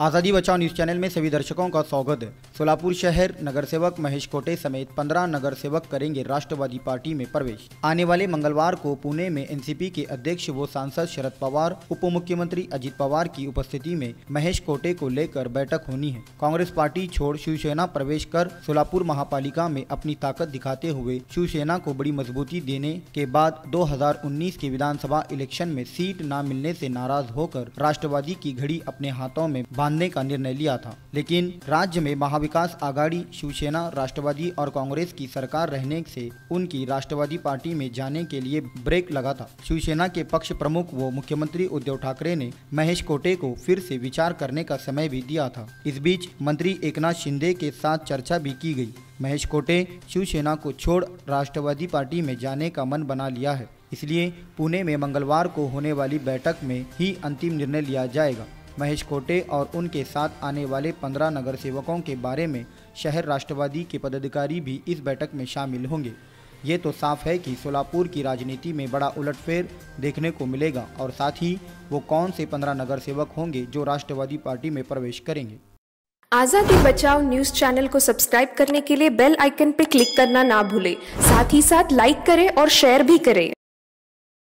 आज़ादी बचाओ news channel में सभी दर्शकों का स्वागत। सोलापुर शहर नगर सेवक महेश कोटे समेत 15 नगर सेवक करेंगे राष्ट्रवादी पार्टी में प्रवेश। आने वाले मंगलवार को पुणे में एनसीपी के अध्यक्ष व सांसद शरद पवार उप मुख्यमंत्री अजित पवार की उपस्थिति में महेश कोटे को लेकर बैठक होनी है। कांग्रेस पार्टी छोड़ शिवसेना प्रवेश कर सोलापुर महापालिका में अपनी ताकत दिखाते हुए शिवसेना को बड़ी मजबूती देने के बाद दो हज़ार उन्नीस के विधानसभा इलेक्शन में सीट न मिलने ऐसी नाराज़ होकर राष्ट्रवादी की घड़ी अपने हाथों में बांधने का निर्णय लिया था। लेकिन राज्य में महाविकास आघाड़ी, शिवसेना, राष्ट्रवादी और कांग्रेस की सरकार रहने से उनकी राष्ट्रवादी पार्टी में जाने के लिए ब्रेक लगा था। शिवसेना के पक्ष प्रमुख व मुख्यमंत्री उद्धव ठाकरे ने महेश कोटे को फिर से विचार करने का समय भी दिया था। इस बीच मंत्री एकनाथ शिंदे के साथ चर्चा भी की गई। महेश कोटे शिवसेना को छोड़ राष्ट्रवादी पार्टी में जाने का मन बना लिया है। इसलिए पुणे में मंगलवार को होने वाली बैठक में ही अंतिम निर्णय लिया जाएगा। महेश कोटे और उनके साथ आने वाले पंद्रह नगर सेवकों के बारे में शहर राष्ट्रवादी के पदाधिकारी भी इस बैठक में शामिल होंगे। ये तो साफ़ है कि सोलापुर की राजनीति में बड़ा उलटफेर देखने को मिलेगा और साथ ही वो कौन से पंद्रह नगर सेवक होंगे जो राष्ट्रवादी पार्टी में प्रवेश करेंगे। आज़ादी बचाओ न्यूज़ चैनल को सब्सक्राइब करने के लिए बेल आइकन पर क्लिक करना ना भूलें। साथ ही साथ लाइक करें और शेयर भी करें।